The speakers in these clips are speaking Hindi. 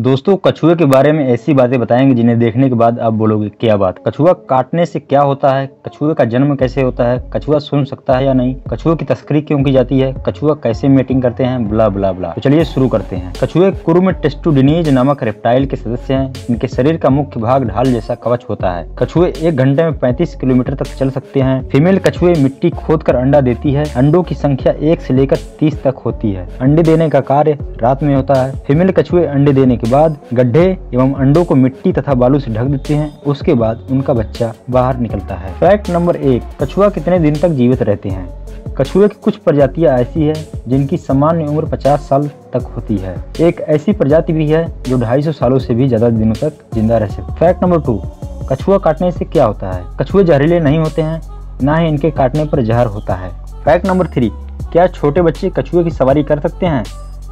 दोस्तों, कछुए के बारे में ऐसी बातें बताएँगे जिन्हें देखने के बाद आप बोलोगे, क्या बात? कछुआ काटने से क्या होता है? कछुए का जन्म कैसे होता है? कछुआ सुन सकता है या नहीं? कछुए की तस्करी क्यों की जाती है? कछुआ कैसे मेटिंग करते हैं? बुला बुला बुला। तो चलिए शुरू करते हैं। कछुए कुरु में टेस्टोडिनीज नामक रेप्टाइल के सदस्य हैं। इनके शरीर का मुख्य भाग ढाल जैसा कवच होता है। कछुए एक घंटे में पैंतीस किलोमीटर तक चल सकते हैं। फीमेल कछुए मिट्टी खोद कर अंडा देती है। अंडों की संख्या एक से लेकर तीस तक होती है। अंडे देने का कार्य रात में होता है। फीमेल कछुए अंडे देने के बाद गड्ढे एवं अंडों को मिट्टी तथा बालू से ढक देते हैं। उसके बाद उनका बच्चा बाहर निकलता है। फैक्ट नंबर एक, कछुआ कितने दिन तक जीवित रहते हैं? कछुए की कुछ प्रजातियाँ ऐसी है जिनकी सामान्य उम्र 50 साल तक होती है। एक ऐसी प्रजाति भी है जो 250 सालों से भी ज़्यादा दिनों तक ज़िंदा रह सकती फैक्ट नंबर टू, कछुआ काटने से क्या होता है? कछुए जहरीले नहीं होते हैं, न ही इनके काटने पर जहर होता है। फैक्ट नंबर थ्री, क्या छोटे बच्चे कछुए की सवारी कर सकते हैं?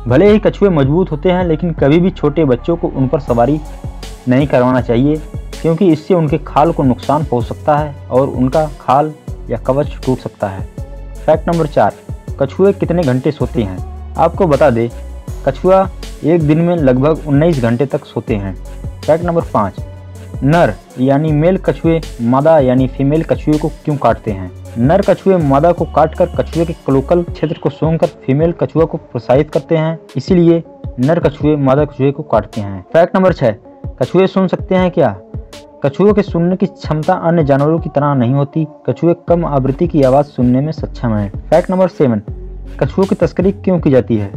भले ही कछुए मज़बूत होते हैं, लेकिन कभी भी छोटे बच्चों को उन पर सवारी नहीं करवाना चाहिए, क्योंकि इससे उनके खाल को नुकसान पहुँच सकता है और उनका खाल या कवच टूट सकता है। फैक्ट नंबर चार, कछुए कितने घंटे सोते हैं? आपको बता दें, कछुआ एक दिन में लगभग 19 घंटे तक सोते हैं। फैक्ट नंबर पाँच, नर यानी मेल कछुए, मादा यानी फीमेल कछुए को क्यों काटते हैं? नर कछुए मादा को काटकर कछुए के क्लोकल क्षेत्र को सूंघकर फीमेल कछुआ को प्रोत्साहित करते हैं। इसीलिए नर कछुए मादा कछुए को काटते हैं। फैक्ट नंबर छह। कछुए सुन सकते हैं क्या? कछुओं के सुनने की क्षमता अन्य जानवरों की तरह नहीं होती। कछुए कम आवृत्ति की आवाज़ सुनने में सक्षम है। फैक्ट नंबर सेवन कछुओं की तस्करी क्यों की जाती है?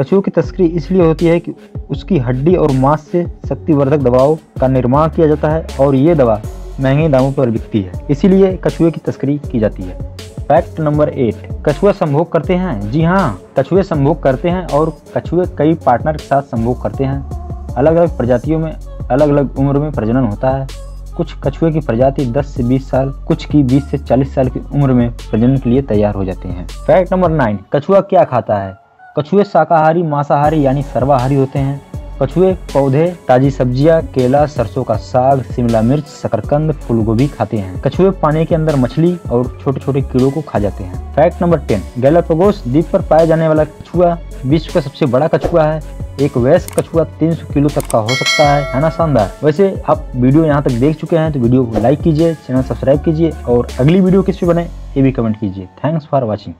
कछुओं की तस्करी इसलिए होती है कि उसकी हड्डी और मांस से शक्तिवर्धक दवाओं का निर्माण किया जाता है और ये दवा महँगे दामों पर बिकती है। इसीलिए कछुए की तस्करी की जाती है। फैक्ट नंबर एट, कछुआ संभोग करते हैं? जी हाँ कछुए संभोग करते हैं और कछुए कई पार्टनर के साथ संभोग करते हैं। अलग अलग प्रजातियों में अलग अलग उम्र में प्रजनन होता है। कुछ कछुए की प्रजाति 10 से 20 साल, कुछ की 20 से 40 साल की उम्र में प्रजनन के लिए तैयार हो जाते हैं। फैक्ट नंबर नाइन, कछुआ क्या खाता है? कछुए शाकाहारी, मांसाहारी यानी सर्वाहारी होते हैं। कछुए, पौधे, ताजी सब्ज़ियाँ, केला, सरसों का साग, शिमला मिर्च, शकरकंद, फूलगोभी खाते हैं। कछुए पानी के अंदर मछली और छोटे छोटे कीड़ों को खा जाते हैं। फैक्ट नंबर टेन, गैलापागोस द्वीप पर पाया जाने वाला कछुआ विश्व का सबसे बड़ा कछुआ है। एक वयस्क कछुआ 300 किलो तक का हो सकता है। है ना शानदार। वैसे आप वीडियो यहाँ तक देख चुके हैं तो वीडियो को लाइक कीजिए, चैनल सब्सक्राइब कीजिए और अगली वीडियो किस पे बने, ये भी कमेंट कीजिए। Thanks for watching.